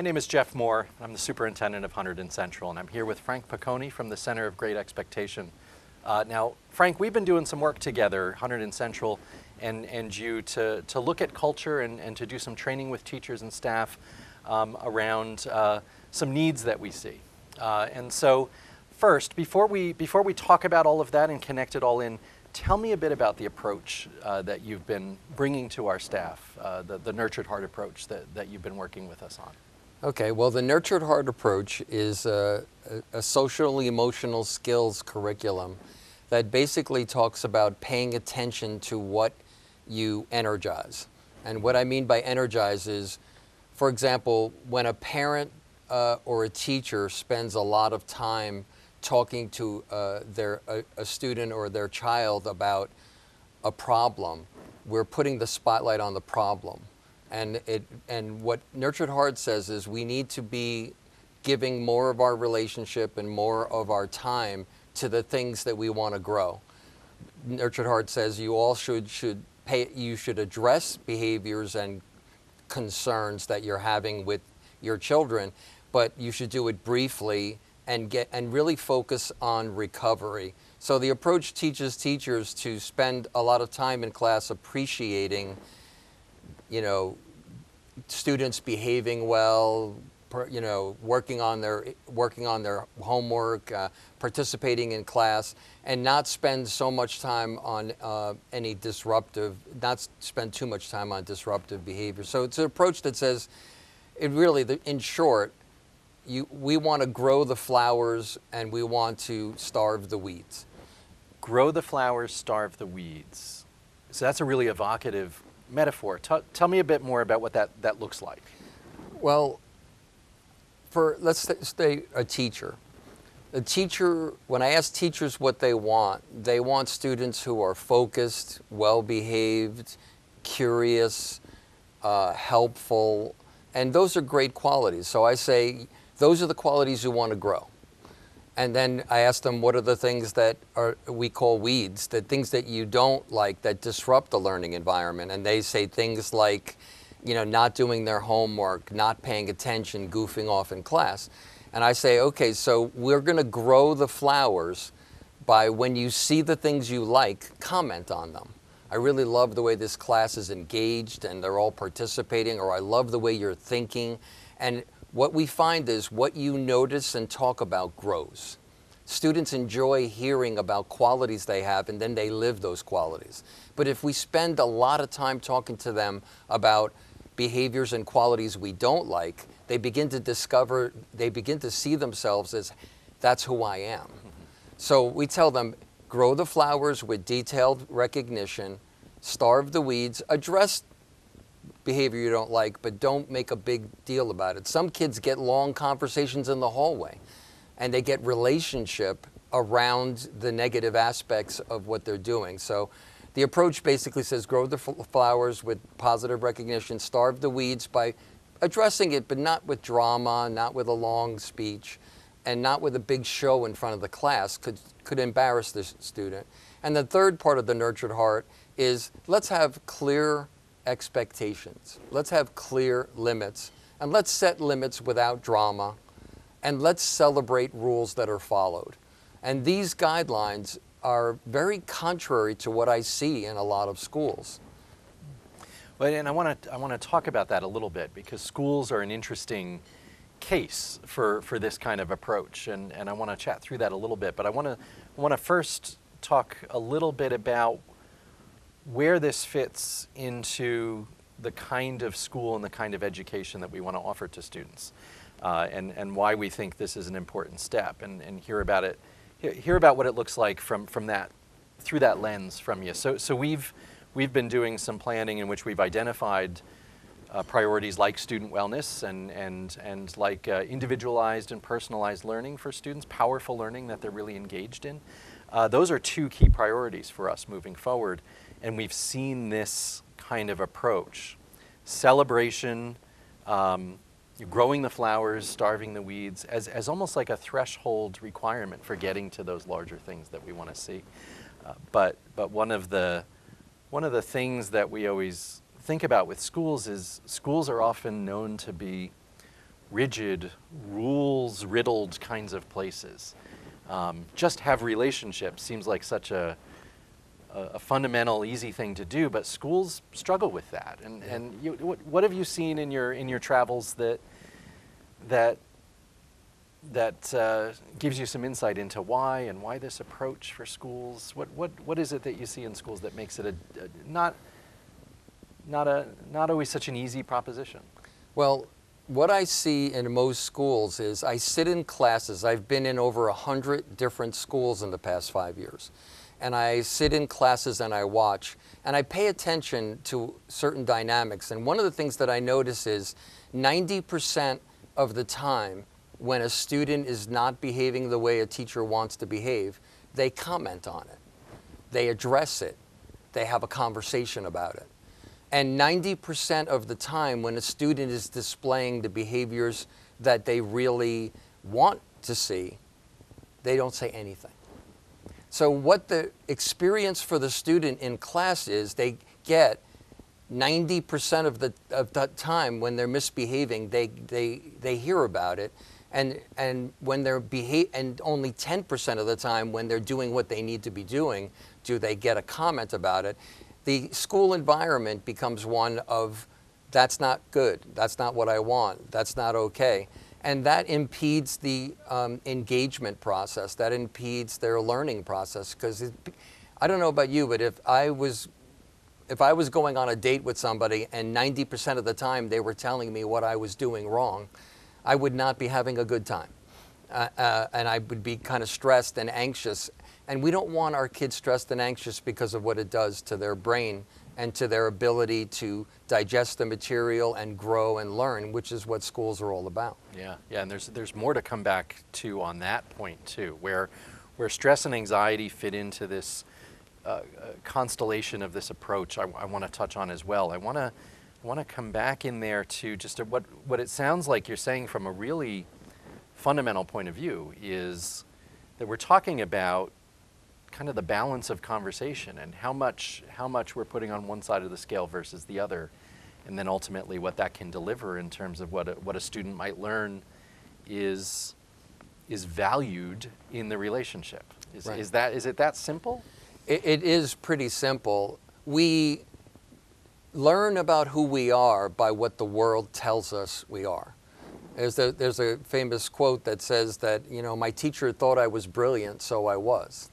My name is Jeff Moore. I'm the superintendent of Hunterdon Central, and I'm here with Frank Piccone from the Center of Great Expectation. Uh, now, Frank, we've been doing some work together, Hunterdon Central and, and you, to, to look at culture and, and to do some training with teachers and staff um, around uh, some needs that we see. Uh, and so, first, before we, before we talk about all of that and connect it all in, tell me a bit about the approach uh, that you've been bringing to our staff, uh, the, the nurtured heart approach that, that you've been working with us on. Okay, well, the Nurtured Heart approach is a, a, social emotional skills curriculum that basically talks about paying attention to what you energize. And what I mean by energize is, for example, when a parent uh, or a teacher spends a lot of time talking to uh, their, a, a student or their child about a problem, we're putting the spotlight on the problem. And, it, and what Nurtured Heart says is we need to be giving more of our relationship and more of our time to the things that we want to grow. Nurtured Heart says you all should, should pay, you should address behaviors and concerns that you're having with your children, but you should do it briefly and get and really focus on recovery. So the approach teaches teachers to spend a lot of time in class appreciating you know, students behaving well, per, you know, working on their working on their homework, uh, participating in class, and not spend so much time on uh, any disruptive, not spend too much time on disruptive behavior. So it's an approach that says, it really, in short, you, we want to grow the flowers and we want to starve the weeds. Grow the flowers, starve the weeds. So that's a really evocative metaphor. T tell me a bit more about what that, that looks like. Well, for let's say a teacher. A teacher, when I ask teachers what they want, they want students who are focused, well behaved, curious, uh, helpful, and those are great qualities. So I say those are the qualities you want to grow. And then I ask them, what are the things that are we call weeds, the things that you don't like that disrupt the learning environment? And they say things like, you know, not doing their homework, not paying attention, goofing off in class. And I say, okay, so we're going to grow the flowers by when you see the things you like, comment on them. I really love the way this class is engaged and they're all participating, or I love the way you're thinking. And what we find is what you notice and talk about grows. Students enjoy hearing about qualities they have and then they live those qualities. But if we spend a lot of time talking to them about behaviors and qualities we don't like, they begin to discover, they begin to see themselves as that's who I am. So we tell them grow the flowers with detailed recognition, starve the weeds, address behavior you don't like, but don't make a big deal about it. Some kids get long conversations in the hallway and they get relationship around the negative aspects of what they're doing. So the approach basically says grow the flowers with positive recognition, starve the weeds by addressing it, but not with drama, not with a long speech, and not with a big show in front of the class could, could embarrass the student. And the third part of the nurtured heart is let's have clear expectations. Let's have clear limits. And let's set limits without drama. And let's celebrate rules that are followed. And these guidelines are very contrary to what I see in a lot of schools. Well, and I want to I want to talk about that a little bit because schools are an interesting case for, for this kind of approach, and, and I want to chat through that a little bit. But I want to want to first talk a little bit about where this fits into the kind of school and the kind of education that we want to offer to students, uh, and and why we think this is an important step, and and hear about it, hear about what it looks like from from that through that lens from you. So so we've we've been doing some planning in which we've identified. Uh, priorities like student wellness and, and, and like uh, individualized and personalized learning for students, powerful learning that they're really engaged in. Uh, those are two key priorities for us moving forward. And we've seen this kind of approach celebration, um, growing the flowers, starving the weeds, as, as almost like a threshold requirement for getting to those larger things that we want to see. Uh, but but one, of the, one of the things that we always think about with schools is schools are often known to be rigid, rules riddled kinds of places. Um, just have relationships seems like such a, a, a fundamental, easy thing to do, but schools struggle with that. And, and you, what, what have you seen in your, in your travels that, that, that uh, gives you some insight into why and why this approach for schools? What, what, what is it that you see in schools that makes it a, a not, not, a, not always such an easy proposition? Well, what I see in most schools is I sit in classes. I've been in over a hundred different schools in the past five years. And I sit in classes and I watch and I pay attention to certain dynamics. And one of the things that I notice is 90% of the time when a student is not behaving the way a teacher wants to behave, they comment on it. They address it. They have a conversation about it. And 90% of the time, when a student is displaying the behaviors that they really want to see, they don't say anything. So, what the experience for the student in class is, they get 90% of the, of the time when they're misbehaving, they, they, they hear about it. And, and when they're beha- and only 10% of the time when they're doing what they need to be doing, do they get a comment about it the school environment becomes one of that's not good, that's not what I want, that's not okay. And that impedes the um, engagement process, that impedes their learning process. Because I don't know about you, but if I was if I was going on a date with somebody and 90% of the time they were telling me what I was doing wrong, I would not be having a good time. Uh, uh, and I would be kind of stressed and anxious. And we don't want our kids stressed and anxious because of what it does to their brain and to their ability to digest the material and grow and learn, which is what schools are all about. Yeah, yeah, and there's there's more to come back to on that point too, where where stress and anxiety fit into this uh, uh constellation of this approach. I, I want to touch on as well. I want to want to come back in there to just a, what what it sounds like you're saying from a really fundamental point of view is that we're talking about kind of the balance of conversation and how much how much we're putting on one side of the scale versus the other, and then ultimately what that can deliver in terms of what a, what a student might learn is is valued in the relationship. Is, right. is that is it that simple? It, it is pretty simple. We learn about who we are by what the world tells us we are. There's a, there's a famous quote that says that, you know, my teacher thought I was brilliant, so I was.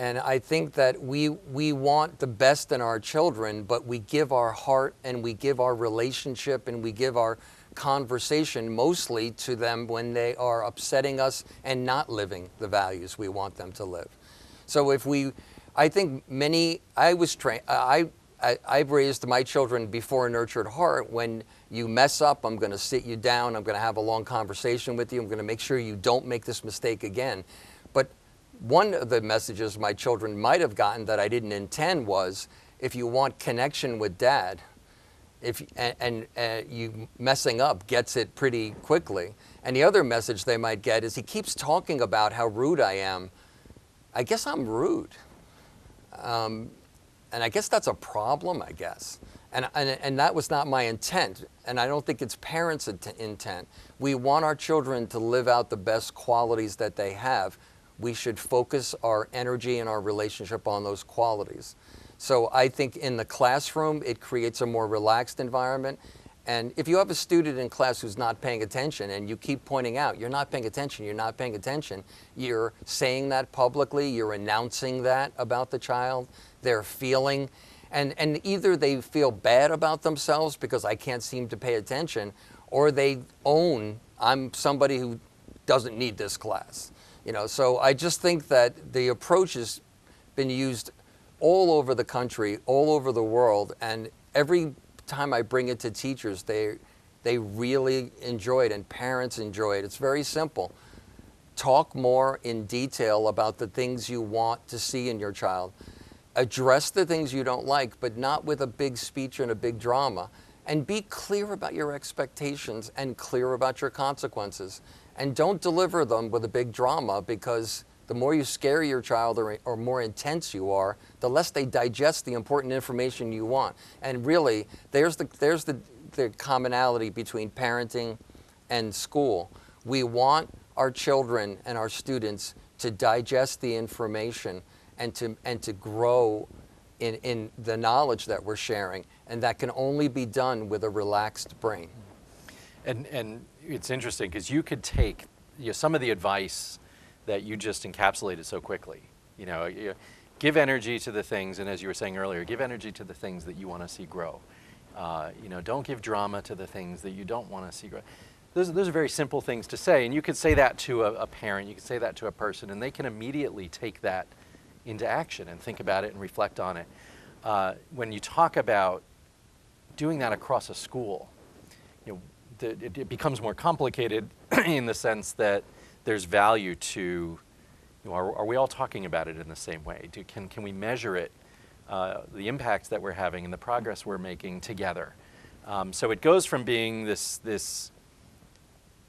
And I think that we, we want the best in our children, but we give our heart and we give our relationship and we give our conversation mostly to them when they are upsetting us and not living the values we want them to live. So if we, I think many, I was trained, I, I, I've raised my children before a nurtured heart. When you mess up, I'm going to sit you down. I'm going to have a long conversation with you. I'm going to make sure you don't make this mistake again. But one of the messages my children might have gotten that I didn't intend was if you want connection with dad, if and, and uh, you messing up gets it pretty quickly. And the other message they might get is he keeps talking about how rude I am. I guess I'm rude. Um, and I guess that's a problem, I guess. And, and, and that was not my intent. And I don't think it's parents' intent. We want our children to live out the best qualities that they have we should focus our energy and our relationship on those qualities. So I think in the classroom, it creates a more relaxed environment. And if you have a student in class who's not paying attention and you keep pointing out, you're not paying attention, you're not paying attention, you're saying that publicly, you're announcing that about the child, they're feeling, and, and either they feel bad about themselves because I can't seem to pay attention, or they own, I'm somebody who doesn't need this class. You know, so I just think that the approach has been used all over the country, all over the world, and every time I bring it to teachers, they they really enjoy it and parents enjoy it. It's very simple. Talk more in detail about the things you want to see in your child. Address the things you don't like, but not with a big speech and a big drama. And be clear about your expectations and clear about your consequences and don't deliver them with a big drama because the more you scare your child or, or, more intense you are, the less they digest the important information you want. And really, there's the, there's the, the commonality between parenting and school. We want our children and our students to digest the information and to, and to grow in, in the knowledge that we're sharing. And that can only be done with a relaxed brain. And, and it's interesting because you could take you know, some of the advice that you just encapsulated so quickly. You know, you give energy to the things, and as you were saying earlier, give energy to the things that you want to see grow. Uh, you know, don't give drama to the things that you don't want to see grow. Those, those are very simple things to say, and you could say that to a, a parent, you could say that to a person, and they can immediately take that into action and think about it and reflect on it. Uh, when you talk about doing that across a school, you know, it, it, becomes more complicated in the sense that there's value to, you know, are, are we all talking about it in the same way? Do, can, can we measure it, uh, the impacts that we're having and the progress we're making together? Um, so it goes from being this, this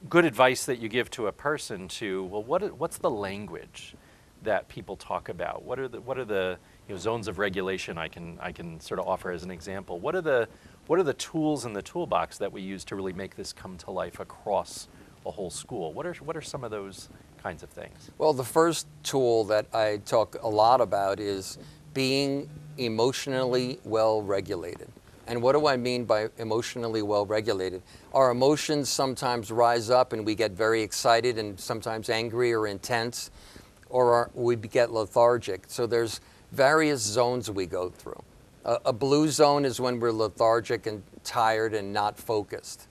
good advice that you give to a person to, well, what, what's the language that people talk about? What are the, what are the you know, zones of regulation I can, I can sort of offer as an example? What are, the, what are the tools in the toolbox that we use to really make this come to life across a whole school? What are, what are some of those kinds of things? Well, the first tool that I talk a lot about is being emotionally well regulated. And what do I mean by emotionally well regulated? Our emotions sometimes rise up and we get very excited and sometimes angry or intense, or our, we get lethargic. So there's various zones we go through. A, a blue zone is when we're lethargic and tired and not focused.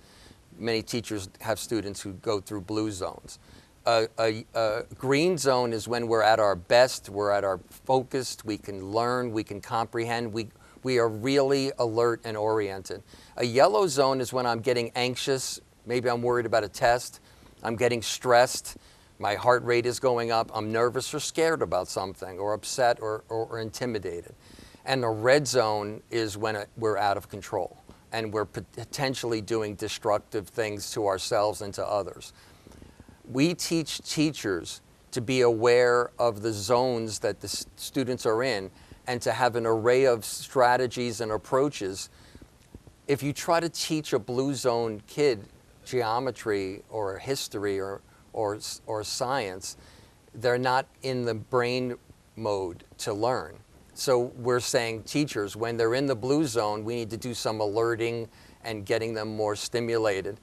Many teachers have students who go through blue zones. A, a, a, green zone is when we're at our best, we're at our focused, we can learn, we can comprehend, we, we are really alert and oriented. A yellow zone is when I'm getting anxious, maybe I'm worried about a test, I'm getting stressed, my heart rate is going up, I'm nervous or scared about something, or upset or, or, or intimidated. And the red zone is when it, we're out of control and we're potentially doing destructive things to ourselves and to others. We teach teachers to be aware of the zones that the students are in and to have an array of strategies and approaches. If you try to teach a blue zone kid geometry or history or, or, or science, they're not in the brain mode to learn. So we're saying teachers, when they're in the blue zone, we need to do some alerting and getting them more stimulated.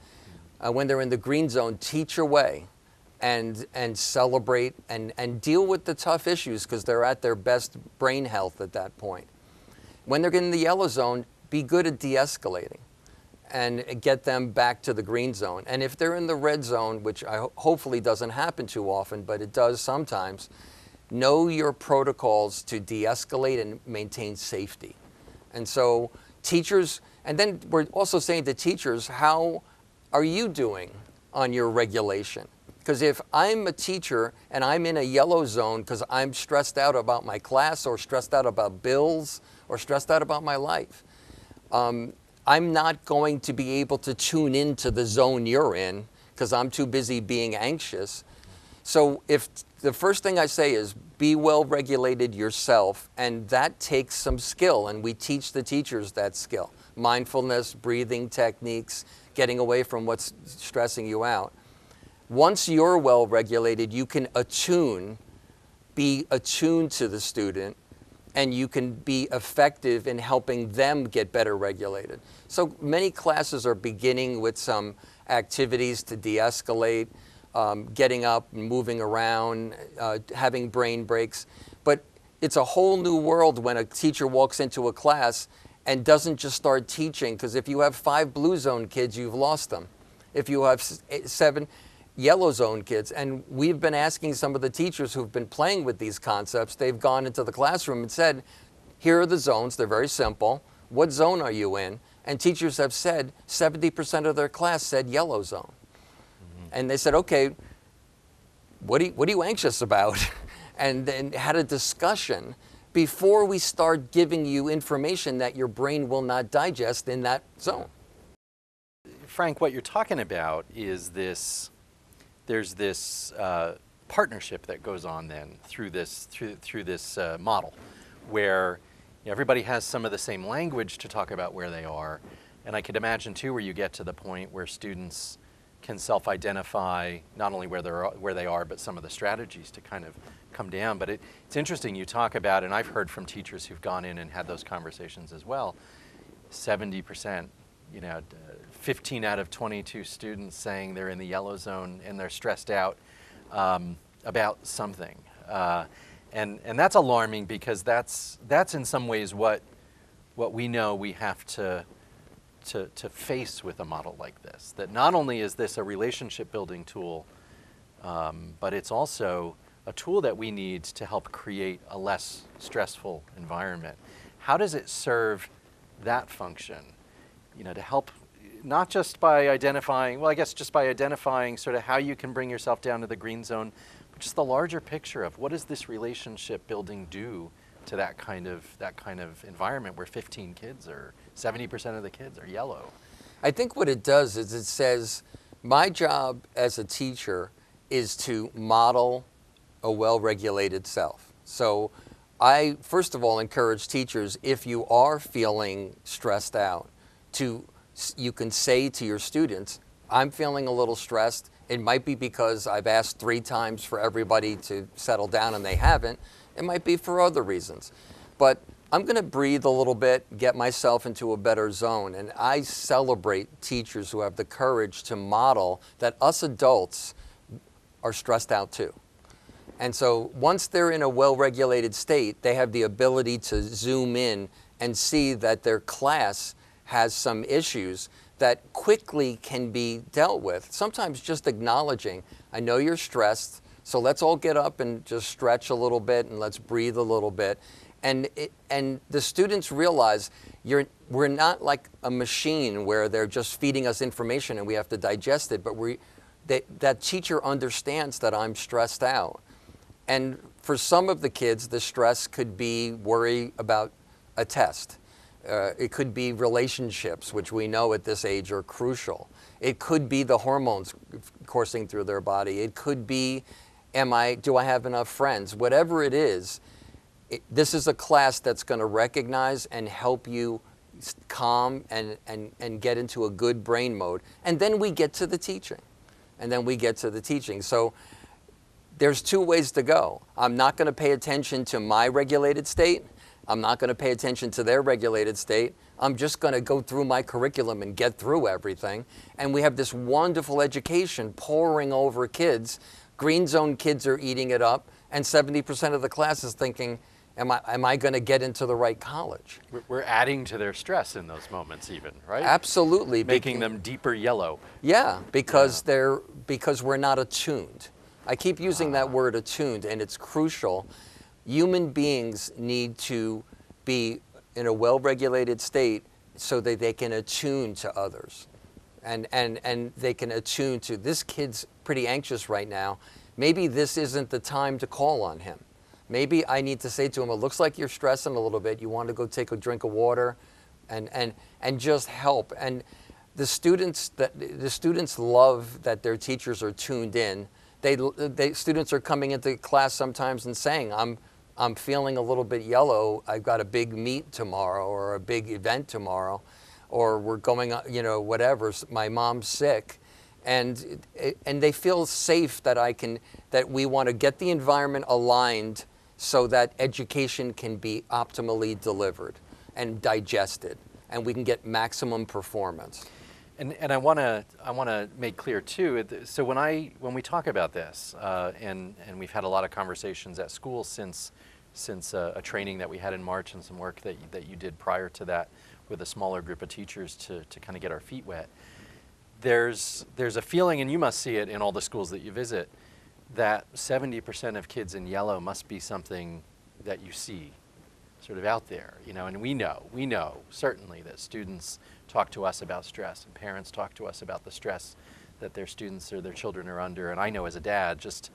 Uh, when they're in the green zone, teach away and and celebrate and and deal with the tough issues because they're at their best brain health at that point. When they're in the yellow zone, be good at de-escalating and get them back to the green zone. And if they're in the red zone, which I ho hopefully doesn't happen too often, but it does sometimes, know your protocols to de-escalate and maintain safety. And so teachers, and then we're also saying to teachers, how are you doing on your regulation? Because if I'm a teacher and I'm in a yellow zone because I'm stressed out about my class or stressed out about bills or stressed out about my life, um, I'm not going to be able to tune into the zone you're in because I'm too busy being anxious. So if the first thing I say is be well regulated yourself, and that takes some skill, and we teach the teachers that skill. Mindfulness, breathing techniques, getting away from what's stressing you out. Once you're well regulated, you can attune, be attuned to the student, and you can be effective in helping them get better regulated. So many classes are beginning with some activities to de-escalate, um, getting up and moving around, uh, having brain breaks. But it's a whole new world when a teacher walks into a class and doesn't just start teaching, because if you have five blue zone kids, you've lost them. If you have seven, yellow zone kids. And we've been asking some of the teachers who've been playing with these concepts, they've gone into the classroom and said, here are the zones, they're very simple. What zone are you in? And teachers have said 70% of their class said yellow zone. And they said, okay, what are, you, what are you anxious about? and then had a discussion before we start giving you information that your brain will not digest in that zone. Frank, what you're talking about is this there's this uh, partnership that goes on then through this through through this uh, model, where everybody has some of the same language to talk about where they are, and I could imagine too where you get to the point where students can self-identify not only where they're where they are, but some of the strategies to kind of come down. But it, it's interesting you talk about, and I've heard from teachers who've gone in and had those conversations as well. Seventy percent, you know, 15 out of 22 students saying they're in the yellow zone and they're stressed out um, about something. Uh, and, and that's alarming because that's, that's in some ways what, what we know we have to, to, to face with a model like this. That not only is this a relationship building tool, um, but it's also a tool that we need to help create a less stressful environment. How does it serve that function? You know, to help not just by identifying, well, I guess just by identifying sort of how you can bring yourself down to the green zone, but just the larger picture of what does this relationship building do to that kind of that kind of environment where 15 kids or 70% of the kids are yellow. I think what it does is it says my job as a teacher is to model a well-regulated self. So I first of all encourage teachers if you are feeling stressed out to you can say to your students, I'm feeling a little stressed. It might be because I've asked three times for everybody to settle down and they haven't. It might be for other reasons. But I'm going to breathe a little bit, get myself into a better zone. And I celebrate teachers who have the courage to model that us adults are stressed out too. And so once they're in a well regulated state, they have the ability to zoom in and see that their class has some issues that quickly can be dealt with. Sometimes just acknowledging, I know you're stressed, so let's all get up and just stretch a little bit and let's breathe a little bit. And, it, and the students realize you're, we're not like a machine where they're just feeding us information and we have to digest it, but we, they, that teacher understands that I'm stressed out. And for some of the kids, the stress could be worry about a test. Uh, it could be relationships, which we know at this age are crucial. It could be the hormones coursing through their body. It could be, am I, do I have enough friends? Whatever it is, it, this is a class that's going to recognize and help you calm and, and, and get into a good brain mode. And then we get to the teaching. And then we get to the teaching. So there's two ways to go. I'm not going to pay attention to my regulated state I'm not going to pay attention to their regulated state. I'm just going to go through my curriculum and get through everything. And we have this wonderful education pouring over kids. Green zone kids are eating it up, and 70% of the class is thinking, am I, am I going to get into the right college? We're adding to their stress in those moments, even, right? Absolutely. Making them deeper yellow. Yeah, because, yeah. They're, because we're not attuned. I keep using that ah. word attuned, and it's crucial human beings need to be in a well-regulated state so that they can attune to others and, and, and they can attune to this kid's pretty anxious right now. Maybe this isn't the time to call on him. Maybe i need to say to him it looks like you're stressing a little bit. You want to go take a drink of water and, and, and just help and the students that the students love that their teachers are tuned in. They, they students are coming into class sometimes and saying i'm I'm feeling a little bit yellow. I've got a big meet tomorrow or a big event tomorrow, or we're going, uh, you know, whatever. My mom's sick, and and they feel safe that I can that we want to get the environment aligned so that education can be optimally delivered and digested, and we can get maximum performance. And, and I want to I want to make clear too. So when I when we talk about this, uh, and and we've had a lot of conversations at school since since a, a, training that we had in March and some work that you, that you did prior to that with a smaller group of teachers to to kind of get our feet wet. There's there's a feeling, and you must see it in all the schools that you visit, that 70% of kids in yellow must be something that you see sort of out there, you know, and we know, we know certainly that students talk to us about stress and parents talk to us about the stress that their students or their children are under. And I know as a dad, just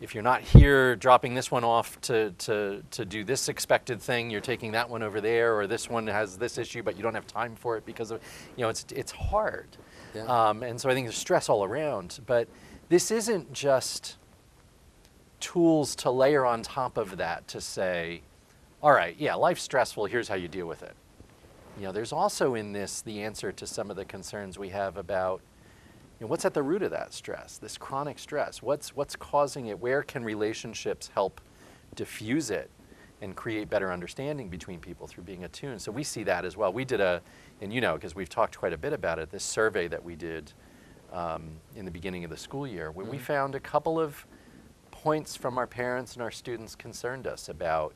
if you're not here dropping this one off to, to, to do this expected thing, you're taking that one over there, or this one has this issue, but you don't have time for it because of, you know, it's, it's hard. Yeah. Um, and so I think there's stress all around. But this isn't just tools to layer on top of that to say, all right, yeah, life's stressful, here's how you deal with it. You know, there's also in this the answer to some of the concerns we have about you know, what's at the root of that stress, this chronic stress? What's, what's causing it? Where can relationships help diffuse it and create better understanding between people through being attuned? So we see that as well. We did a, and you know, because we've talked quite a bit about it, this survey that we did um, in the beginning of the school year, where we Mhm. found a couple of points from our parents and our students concerned us about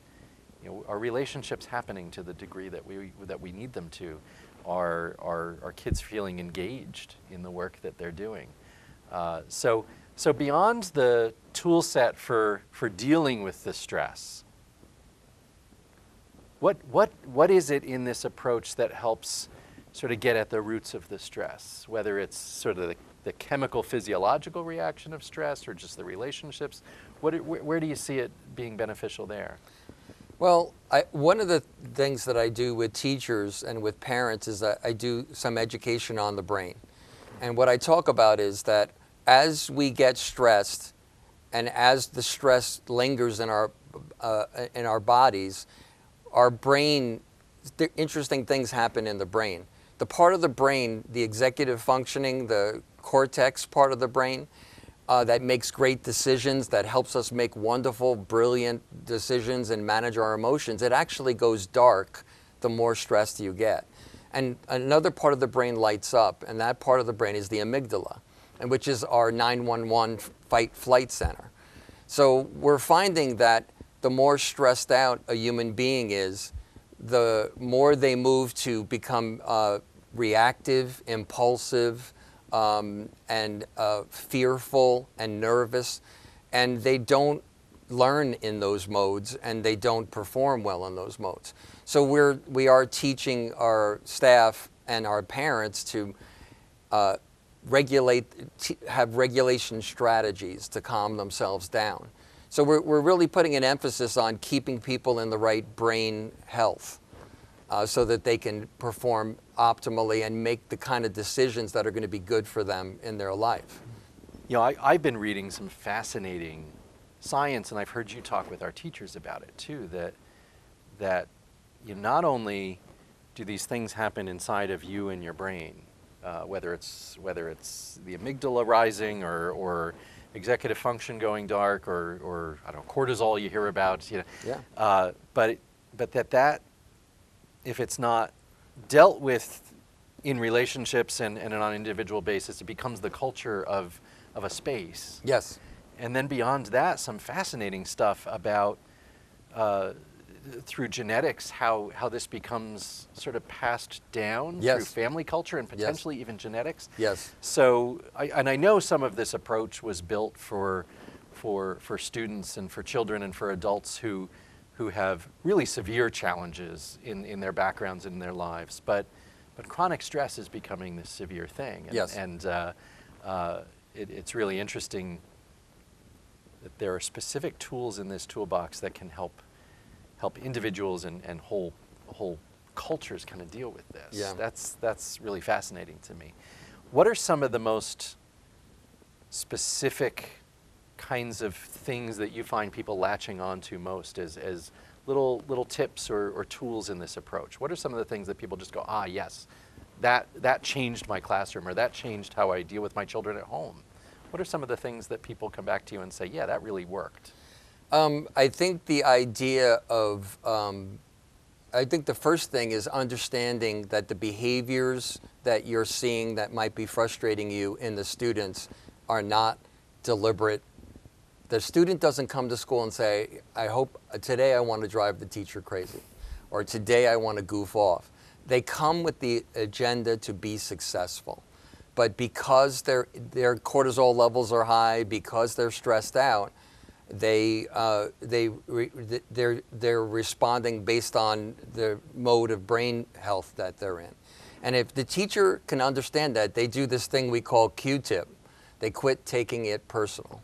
you know, are relationships happening to the degree that we that we need them to? Are are, are kids feeling engaged in the work that they're doing? Uh, so so beyond the tool set for for dealing with the stress, what what what is it in this approach that helps sort of get at the roots of the stress? Whether it's sort of the, the chemical physiological reaction of stress or just the relationships, what where, where do you see it being beneficial there? Well, I, one of the things that I do with teachers and with parents is that I do some education on the brain. And what I talk about is that as we get stressed and as the stress lingers in our, uh, in our bodies, our brain, th- interesting things happen in the brain. The part of the brain, the executive functioning, the cortex part of the brain, uh, that makes great decisions, that helps us make wonderful, brilliant decisions and manage our emotions, it actually goes dark the more stressed you get. And another part of the brain lights up, and that part of the brain is the amygdala, and which is our 911 fight flight center. So we're finding that the more stressed out a human being is, the more they move to become uh, reactive, impulsive, um, and uh, fearful and nervous, and they don't learn in those modes and they don't perform well in those modes. So we're we are teaching our staff and our parents to uh, regulate, have regulation strategies to calm themselves down. So we're, we're really putting an emphasis on keeping people in the right brain health uh, so that they can perform optimally and make the kind of decisions that are going to be good for them in their life. You know, I, I've been reading some fascinating science, and I've heard you talk with our teachers about it too. That that you know, not only do these things happen inside of you and your brain, uh, whether it's whether it's the amygdala rising or, or executive function going dark or, or I don't know cortisol you hear about, you know, Yeah. uh, but but that that if it's not dealt with in relationships and, and on an individual basis, it becomes the culture of, of a space. Yes. And then beyond that, some fascinating stuff about uh, through genetics how, how this becomes sort of passed down through family culture and Yes. potentially even genetics. Yes. So, I, and I know some of this approach was built for, for, for students and for children and for adults who, who have really severe challenges in, in their backgrounds and in their lives. But, but chronic stress is becoming this severe thing. And, Yes. and uh, uh, it, it's really interesting that there are specific tools in this toolbox that can help, help individuals and, and whole, whole cultures kind of deal with this. Yeah. That's, that's really fascinating to me. What are some of the most specific kinds of things that you find people latching onto most as, as little, little tips or, or tools in this approach? What are some of the things that people just go, ah, yes, that, that changed my classroom or that changed how I deal with my children at home? What are some of the things that people come back to you and say, yeah, that really worked? Um, I think the idea of, um, I think the first thing is understanding that the behaviors that you're seeing that might be frustrating you in the students are not deliberate. The student doesn't come to school and say, I hope today I want to drive the teacher crazy, or today I want to goof off. They come with the agenda to be successful. But because their, their cortisol levels are high, because they're stressed out, they uh, they re, they're they're responding based on the mode of brain health that they're in. And if the teacher can understand that, they do this thing we call Q-tip. They quit taking it personal.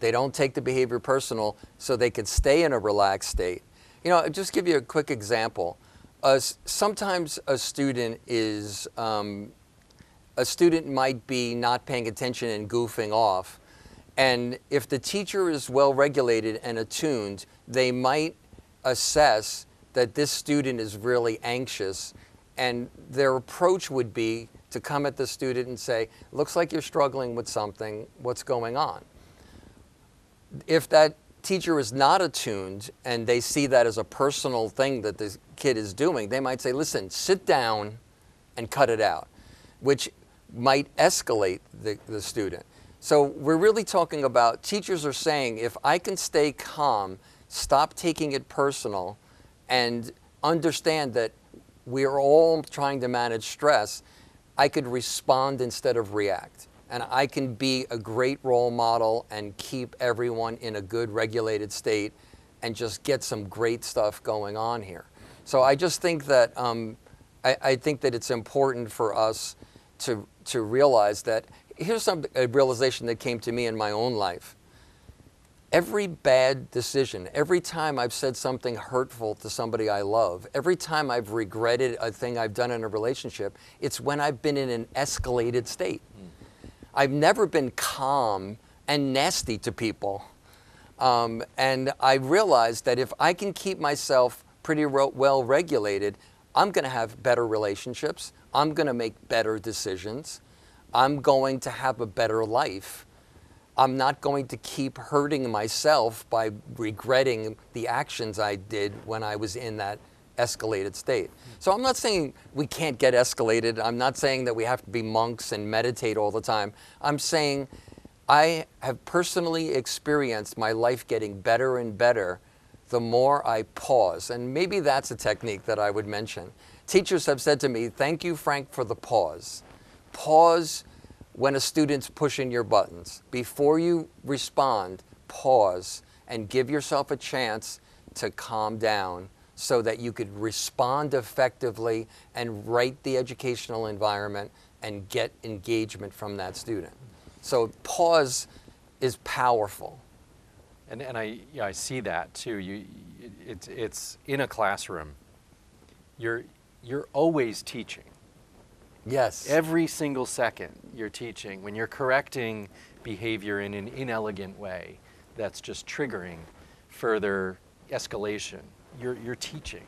They don't take the behavior personal, so they can stay in a relaxed state. You know, I'll just give you a quick example. Uh, sometimes a student is um, a student might be not paying attention and goofing off. And if the teacher is well regulated and attuned, they might assess that this student is really anxious And their approach would be to come at the student and say, looks like you're struggling with something, what's going on? If that teacher is not attuned and they see that as a personal thing that the kid is doing, they might say, listen, sit down and cut it out, which might escalate the, the student. So we're really talking about teachers are saying if I can stay calm, stop taking it personal, and understand that we're all trying to manage stress, I could respond instead of react. And I can be a great role model and keep everyone in a good regulated state and just get some great stuff going on here. So I just think that um, I, I think that it's important for us to to realize that here's some a realization that came to me in my own life. Every bad decision, every time I've said something hurtful to somebody I love, every time I've regretted a thing I've done in a relationship, it's when I've been in an escalated state. I've never been calm and nasty to people. Um, and I realized that if I can keep myself pretty well regulated, I'm going to have better relationships. I'm going to make better decisions. I'm going to have a better life. I'm not going to keep hurting myself by regretting the actions I did when I was in that escalated state. So I'm not saying we can't get escalated. I'm not saying that we have to be monks and meditate all the time. I'm saying I have personally experienced my life getting better and better the more I pause. And maybe that's a technique that I would mention. Teachers have said to me, Thank you, Frank, for the pause. Pause when a student's pushing your buttons. Before you respond, pause and give yourself a chance to calm down so that you could respond effectively and right the educational environment and get engagement from that student. So pause is powerful. And, and I, yeah, I see that too. You, it, it's in a classroom. You're, you're always teaching. Yes. Every single second you're teaching. When you're correcting behavior in an inelegant way that's just triggering further escalation, you're, you're teaching,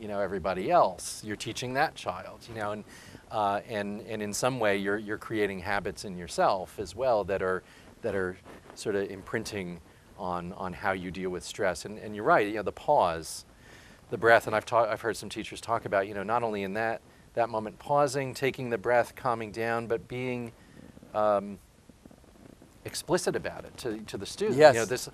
you know, everybody else. You're teaching that child, you know, and, uh, and, and in some way you're, you're creating habits in yourself as well that are, that are sort of imprinting on, on how you deal with stress. And, and you're right, you know, the pause, the breath, and I've, ta- I've heard some teachers talk about, you know, not only in that, that moment pausing, taking the breath, calming down, but being um, explicit about it to, to the student. Yes. You know, this,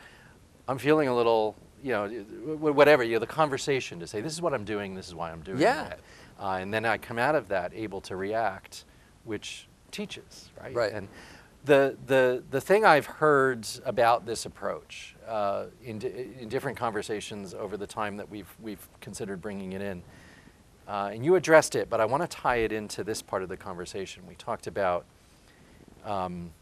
I'm feeling a little, you know, whatever, you know, the conversation to say, this is what I'm doing, this is why I'm doing yeah. that. Uh, and then I come out of that able to react, which teaches, right? Right. And the, the, the thing I've heard about this approach uh, in, in different conversations over the time that we've, we've considered bringing it in, uh, and you addressed it, but I want to tie it into this part of the conversation. We talked about um,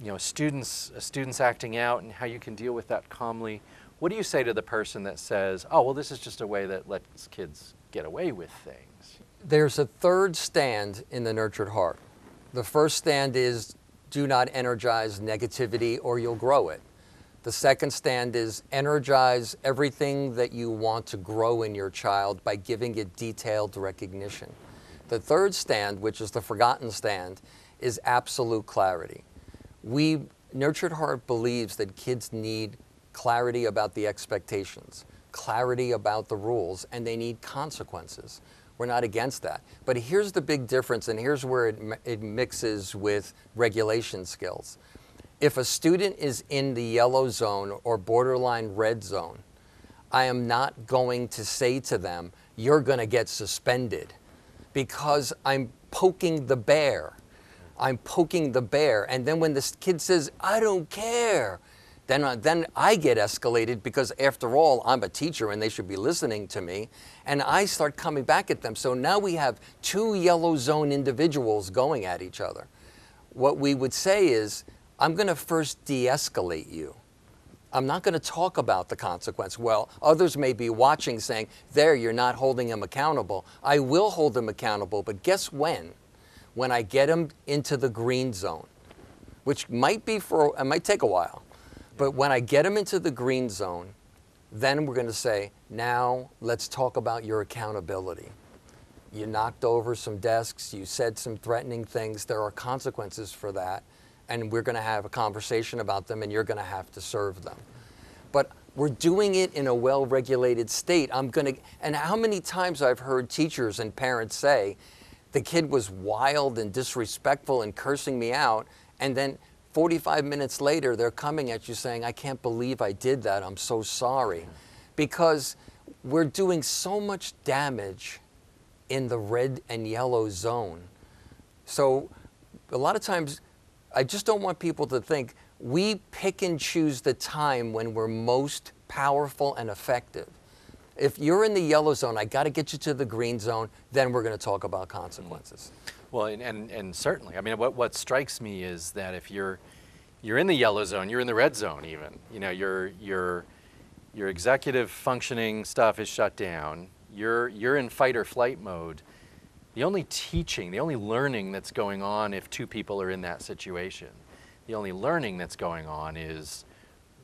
you know, students, students acting out and how you can deal with that calmly. What do you say to the person that says, oh, well, this is just a way that lets kids get away with things? There's a third stand in the nurtured heart. The first stand is do not energize negativity or you'll grow it. The second stand is energize everything that you want to grow in your child by giving it detailed recognition. The third stand, which is the forgotten stand, is absolute clarity. We, Nurtured Heart believes that kids need clarity about the expectations, clarity about the rules, and they need consequences. We're not against that. But here's the big difference, and here's where it, it mixes with regulation skills. If a student is in the yellow zone or borderline red zone, I am not going to say to them, you're going to get suspended because I'm poking the bear. I'm poking the bear. And then when this kid says, I don't care, then, uh, then I get escalated because, after all, I'm a teacher and they should be listening to me. And I start coming back at them. So now we have two yellow zone individuals going at each other. What we would say is, I'm going to first de escalate you. I'm not going to talk about the consequence. Well, others may be watching saying, There, you're not holding him accountable. I will hold him accountable, but guess when? When I get him into the green zone, which might be for, it might take a while. But when I get them into the green zone, then we're going to say, now let's talk about your accountability. you knocked over some desks, you said some threatening things. There are consequences for that, and we're going to have a conversation about them, and you're going to have to serve them. But we're doing it in a well regulated state. I'm going to, and how many times I've heard teachers and parents say, the kid was wild and disrespectful and cursing me out, and then 45 minutes later, they're coming at you saying, I can't believe I did that. I'm so sorry. Because we're doing so much damage in the red and yellow zone. So, a lot of times, I just don't want people to think we pick and choose the time when we're most powerful and effective. If you're in the yellow zone, I got to get you to the green zone, then we're going to talk about consequences. Well, and, and, and certainly, I mean, what, what strikes me is that if you're, you're in the yellow zone, you're in the red zone even, you know, your, your, your executive functioning stuff is shut down, you're, you're in fight or flight mode. The only teaching, the only learning that's going on if two people are in that situation, the only learning that's going on is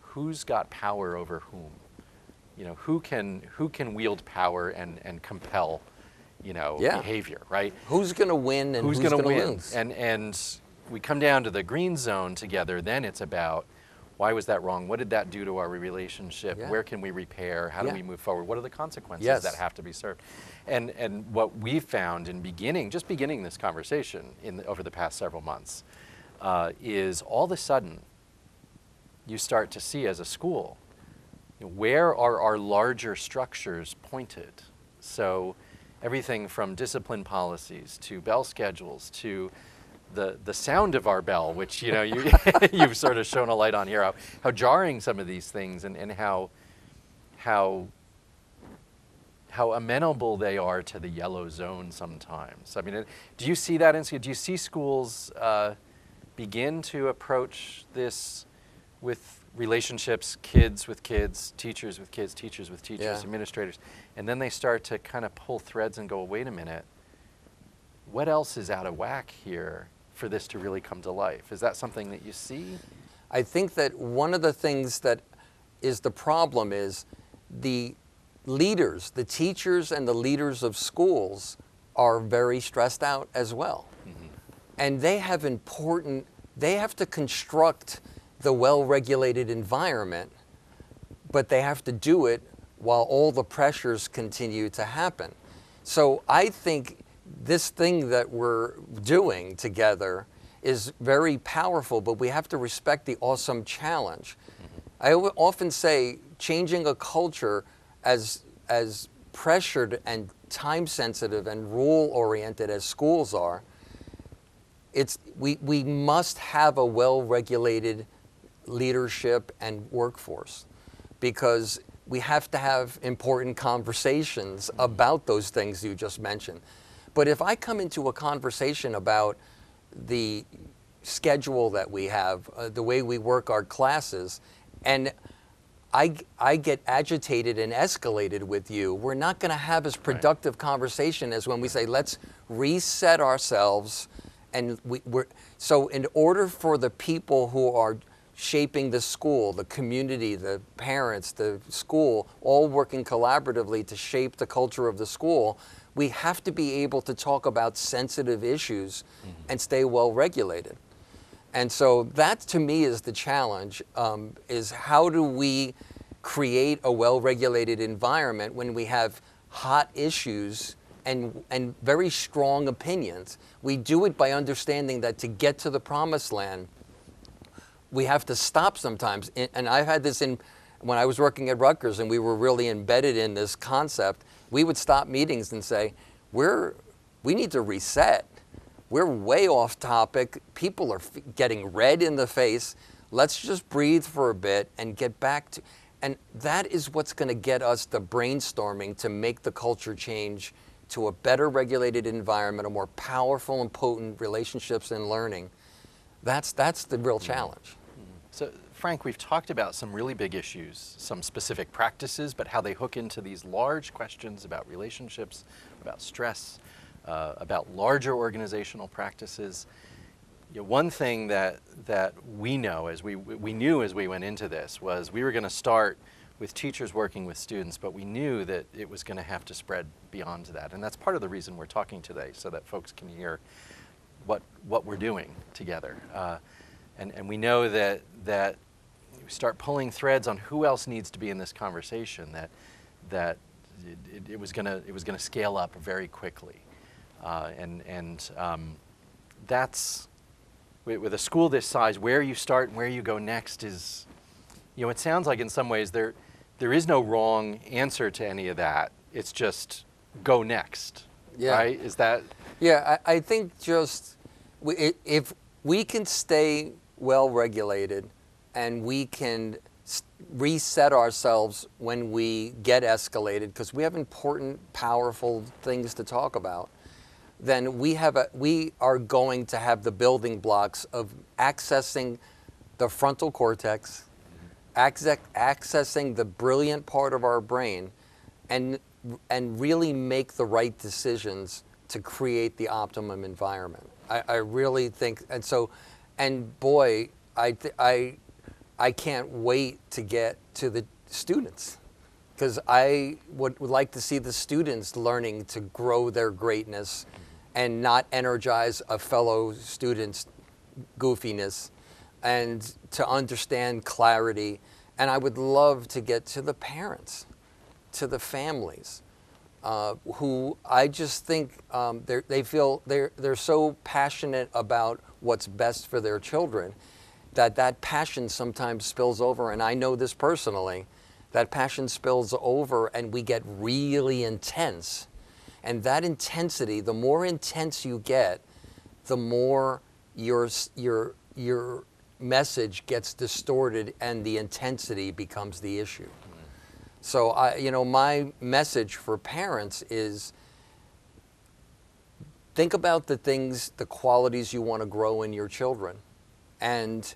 who's got power over whom. You know, who can, who can wield power and, and compel you know, Yeah. behavior, right? Who's going to win and who's, who's, going to win? lose? And and we come down to the green zone together. Then it's about why was that wrong? What did that do to our relationship? Yeah. Where can we repair? How do Yeah. we move forward? What are the consequences Yes. that have to be served? And and what we found in beginning, just beginning this conversation in the, over the past several months, uh, is all of a sudden you start to see as a school you know, where are our larger structures pointed. So everything from discipline policies to bell schedules to the, the sound of our bell, which you know you, you've sort of shown a light on here, how, how jarring some of these things and, and how, how, how amenable they are to the yellow zone sometimes. I mean, it- do you see that in, school? do you see schools uh, begin to approach this with relationships, kids with kids, teachers with kids, teachers with teachers, Yeah. administrators, and then they start to kind of pull threads and go, wait a minute, what else is out of whack here for this to really come to life? Is that something that you see? I think that one of the things that is the problem is the leaders, the teachers and the leaders of schools are very stressed out as well. Mm-hmm. And they have important, they have to construct the well regulated environment, but they have to do it while all the pressures continue to happen. So I think this thing that we're doing together is very powerful, but we have to respect the awesome challenge. Mm-hmm. I often say changing a culture as, as pressured and time sensitive and rule oriented as schools are, it's, we, we must have a well regulated leadership and workforce because we have to have important conversations about those things you just mentioned. But if I come into a conversation about the schedule that we have, uh, the way we work our classes, and I, I get agitated and escalated with you, we're not going to have as productive conversation as when we say, let's reset ourselves. And we, we're, so, in order for the people who are shaping the school, the community, the parents, the school, all working collaboratively to shape the culture of the school, we have to be able to talk about sensitive issues and stay well regulated. And so that to me is the challenge: um, is how do we create a well-regulated environment when we have hot issues and and very strong opinions? We do it by understanding that to get to the promised land, we have to stop sometimes. And- I've had this in when I was working at Rutgers, and we were really embedded in this concept. We would stop meetings and say, "We're we need to reset." we're way off topic. People are f- getting red in the face. Let's just breathe for a bit and get back to. And that is what's going to get us the brainstorming to make the culture change to a better regulated environment, a more powerful and potent relationships and learning. That's, that's the real mm. challenge. So, Frank, we've talked about some really big issues, some specific practices, but how they hook into these large questions about relationships, about stress, uh, about larger organizational practices. You know, one thing that, that we know as we, we knew as we went into this was we were going to start with teachers working with students, but we knew that it was going to have to spread beyond that. And that's part of the reason we're talking today, so that folks can hear what, what we're doing together. Uh, and, and we know that, that we start pulling threads on who else needs to be in this conversation, that, that it, it, it was going to it was going to scale up very quickly. Uh, and and um, that's with, with a school this size, where you start and where you go next is, you know, it sounds like in some ways there, there is no wrong answer to any of that. It's just go next, Yeah. right? Is that, Yeah, I, I think just we, if we can stay well regulated and we can reset ourselves when we get escalated because we have important, powerful things to talk about, then we have a, we are going to have the building blocks of accessing the frontal cortex, access, accessing the brilliant part of our brain, and and really make the right decisions to create the optimum environment. I, I really think, and so, and boy, I I I can't wait to get to the students because I would, would like to see the students learning to grow their greatness and not energize a fellow student's goofiness and to understand clarity. And I would love to get to the parents, to the families, uh, who I just think um, they feel they're, they're so passionate about what's best for their children that that passion sometimes spills over. And I know this personally that passion spills over and we get really intense. And that intensity, the more intense you get, the more your, your, your message gets distorted and the intensity becomes the issue. So I, you know, my message for parents is think about the things, the qualities you want to grow in your children and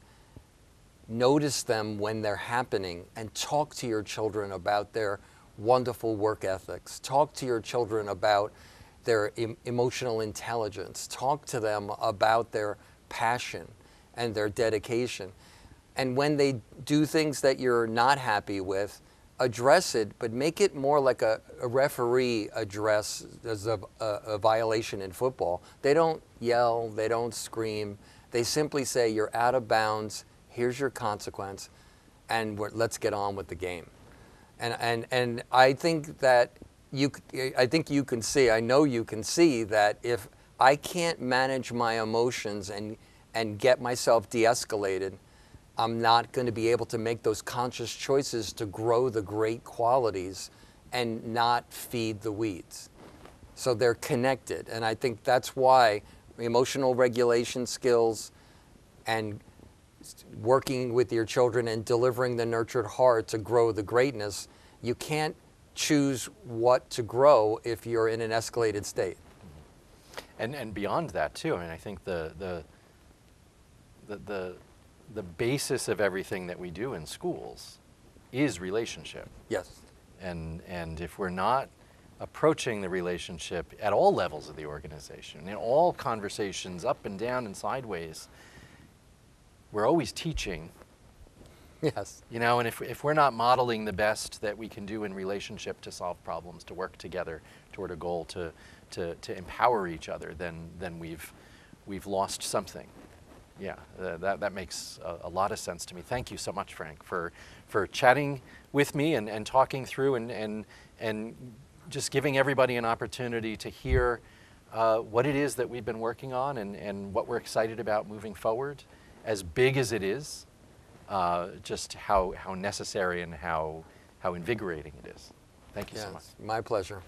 notice them when they're happening and talk to your children about their wonderful work ethics. Talk to your children about their em- emotional intelligence. Talk to them about their passion and their dedication. And when they do things that you're not happy with, address it, but make it more like a, a referee address as a, a, a violation in football. They don't yell, they don't scream. They simply say, You're out of bounds, here's your consequence, and let's get on with the game. And, and, and I think that you, I think you can see, I know you can see that if I can't manage my emotions and, and get myself de escalated, I'm not going to be able to make those conscious choices to grow the great qualities and not feed the weeds. So they're connected. And I think that's why emotional regulation skills and working with your children and delivering the nurtured heart to grow the greatness, you can't choose what to grow if you're in an escalated state. and, and beyond that too, I mean, I think the, the, the, the, the basis of everything that we do in schools is relationship. Yes. And, and if we're not approaching the relationship at all levels of the organization, in all conversations, up and down and sideways, we're always teaching, Yes. you know, and if, if we're not modeling the best that we can do in relationship to solve problems, to work together toward a goal, to, to, to empower each other, then, then we've, we've lost something. Yeah, uh, that, that makes a, a lot of sense to me. Thank you so much, Frank, for, for chatting with me and, and talking through and, and, and just giving everybody an opportunity to hear uh, what it is that we've been working on and, and what we're excited about moving forward. As big as it is, uh, just how, how necessary and how, how invigorating it is. Thank you so much. Yes. My pleasure.